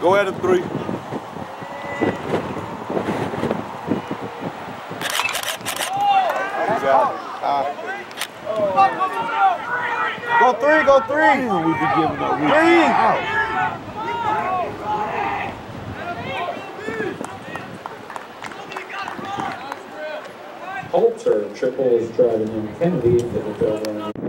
Go ahead and three. Go three, go three. We be giving up Three. Out. Halter triples driving in Kennedy to the 12 run.